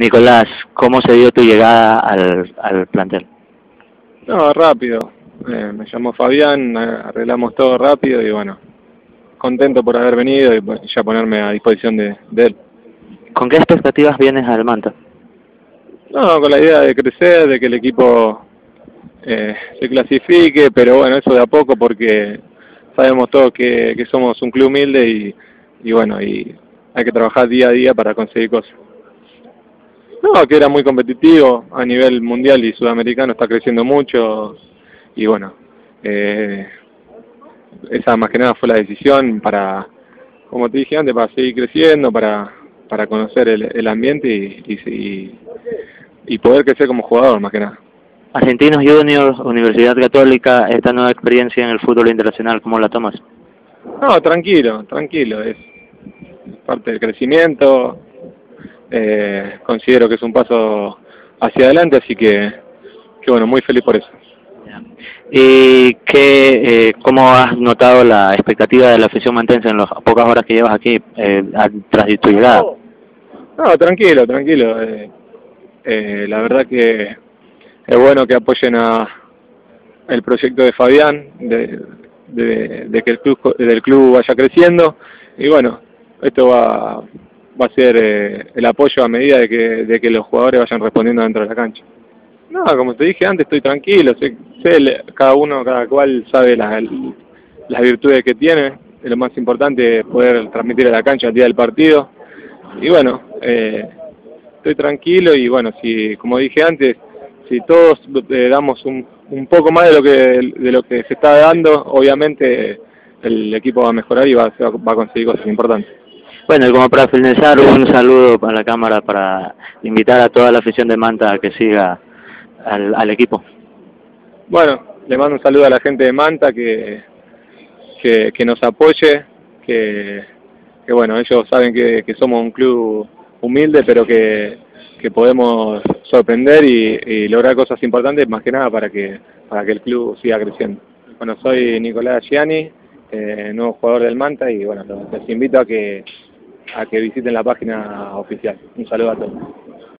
Nicolás, ¿cómo se dio tu llegada al, al plantel? No, rápido. Eh, me llamó Fabián, arreglamos todo rápido y bueno, contento por haber venido y ya ponerme a disposición de, él. ¿Con qué expectativas vienes al Manta? No, con la idea de crecer, de que el equipo eh, se clasifique, pero bueno, eso de a poco porque sabemos todos que, que somos un club humilde y, y bueno, y hay que trabajar día a día para conseguir cosas. No, que era muy competitivo a nivel mundial y sudamericano, está creciendo mucho y bueno, eh, esa más que nada fue la decisión para, como te dije antes, para seguir creciendo, para, para conocer el, el ambiente y, y, y poder crecer como jugador más que nada. Argentinos Juniors, Universidad Católica, esta nueva experiencia en el fútbol internacional, ¿cómo la tomas? No, tranquilo, tranquilo, es parte del crecimiento, eh, considero que es un paso hacia adelante, así que, que bueno, muy feliz por eso. ¿Y qué, eh, cómo has notado la expectativa de la afición mantense en las pocas horas que llevas aquí eh, tras tu llegada? No, tranquilo, tranquilo. Eh, eh, la verdad que es bueno que apoyen a el proyecto de Fabián, de, de, de que el club, del club vaya creciendo y bueno, esto va, va a ser eh, el apoyo a medida de que, de que los jugadores vayan respondiendo dentro de la cancha. No, como te dije antes, estoy tranquilo, sé, cada uno, cada cual sabe las, las virtudes que tiene, es lo más importante poder transmitir a la cancha el día del partido. Y bueno, eh, estoy tranquilo y bueno, si como dije antes, si todos eh, damos un, un poco más de lo que de lo que se está dando, obviamente el equipo va a mejorar y va, va a conseguir cosas importantes. Bueno, como para finalizar, un saludo para la cámara para invitar a toda la afición de Manta a que siga al, al equipo. Bueno, le mando un saludo a la gente de Manta que, que, nos apoye, que, que bueno, ellos saben que, que somos un club humilde, pero que, que podemos sorprender y, y lograr cosas importantes, más que nada para que, para que el club siga creciendo. Bueno, soy Nicolás Gianni, eh, nuevo jugador del Manta y bueno, les invito a que a que visiten la página oficial. Un saludo a todos.